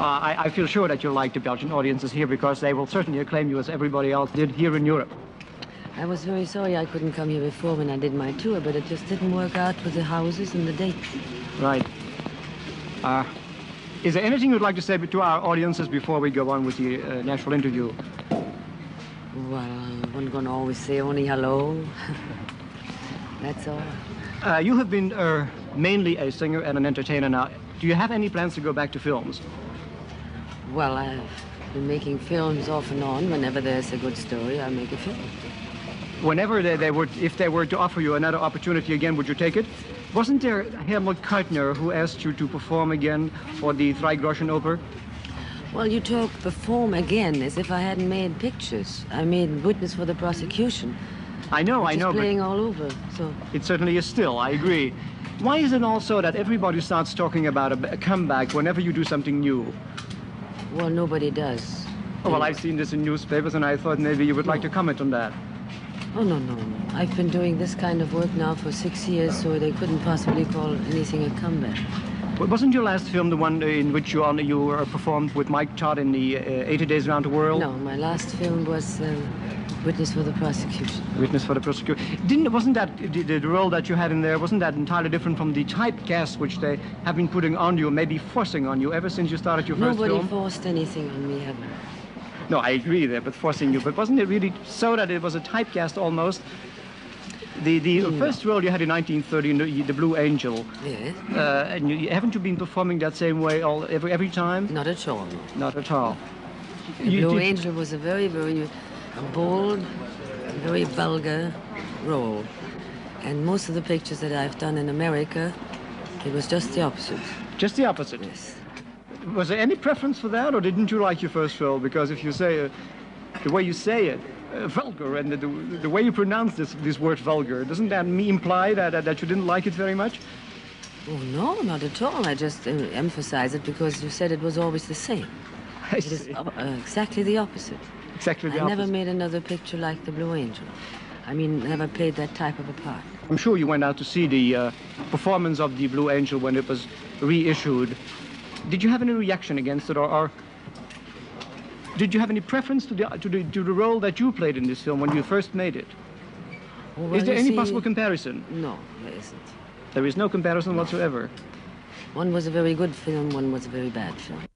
Uh, I, I feel sure that you'll like the Belgian audiences here because they will certainly acclaim you as everybody else did here in Europe. I was very sorry I couldn't come here before when I did my tour, but it just didn't work out with the houses and the dates. Right. Uh, is there anything you'd like to say to our audiences before we go on with the uh, national interview? Well, one can always say only hello. That's all. Uh, you have been uh, mainly a singer and an entertainer now. Do you have any plans to go back to films? Well, I've been making films off and on. Whenever there's a good story, I make a film. Whenever they, they would, if they were to offer you another opportunity again, would you take it? Wasn't there Helmut Käutner who asked you to perform again for the Drei Groschen Oper? Well, you talk perform again as if I hadn't made pictures. I made witness for the prosecution. I know, I know, playing but all over. So it certainly is still, I agree. Why is it also that everybody starts talking about a, a comeback whenever you do something new? well, nobody does. Oh, well, I've seen this in newspapers and I thought maybe you would like to comment on that. Oh no no no! I've been doing this kind of work now for six years, so they couldn't possibly call anything a comeback. Wasn't your last film the one in which you, you performed with Mike Todd in the uh, 80 Days Around the World? No, my last film was uh, Witness for the Prosecution. Witness for the prosecution. Didn't wasn't that the, the role that you had in there? Wasn't that entirely different from the typecast which they have been putting on you, maybe forcing on you ever since you started your first Nobody film? forced anything on me ever. no, I agree there, but forcing you. But wasn't it really so that it was a typecast almost? The the first role you had in 1930, the, the Blue Angel, Yes. uh, and you, haven't you been performing that same way all every every time? Not at all. Not at all. The You Blue did- Angel was a very, very bold, very vulgar role. And most of the pictures that I've done in America, it was just the opposite. Just the opposite. Yes. Was there any preference for that, or didn't you like your first role? Because if you say uh, the way you say it, uh, vulgar, and the, the, the way you pronounce this this word vulgar, doesn't that imply that, that that you didn't like it very much? Oh, no, not at all. I just uh, emphasize it because you said it was always the same. I It is see. uh, uh, exactly the opposite. Exactly the I opposite. never made another picture like The Blue Angel. I mean, never played that type of a part. I'm sure you went out to see the uh, performance of the Blue Angel when it was reissued. Did you have any reaction against it, or, or did you have any preference to the, to the to the role that you played in this film when you first made it? Oh, Is there any see- possible comparison? No, there isn't. There is no comparison whatsoever. One was a very good film, one was a very bad film.